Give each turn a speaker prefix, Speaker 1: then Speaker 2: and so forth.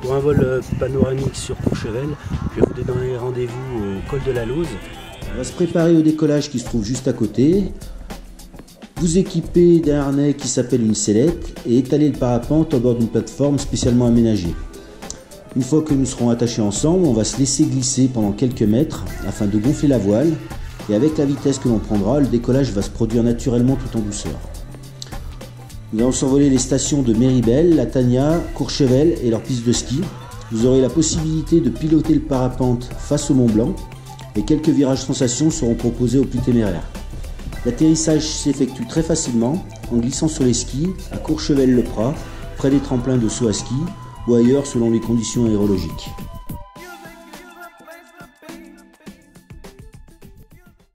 Speaker 1: Pour un vol euh, panoramique sur Courchevel, je vais vous donner rendez-vous au col de la Lose.
Speaker 2: On va se préparer au décollage qui se trouve juste à côté. Vous équiper d'un harnais qui s'appelle une sellette et étaler le parapente au bord d'une plateforme spécialement aménagée. Une fois que nous serons attachés ensemble, on va se laisser glisser pendant quelques mètres afin de gonfler la voile et avec la vitesse que l'on prendra, le décollage va se produire naturellement tout en douceur. Nous allons survoler les stations de Méribel, Latania, Courchevel et leur piste de ski. Vous aurez la possibilité de piloter le parapente face au Mont Blanc et quelques virages sensations seront proposés aux plus téméraires. L'atterrissage s'effectue très facilement en glissant sur les skis à Courchevel-le-Prat, près des tremplins de saut à ski ou ailleurs selon les conditions aérologiques.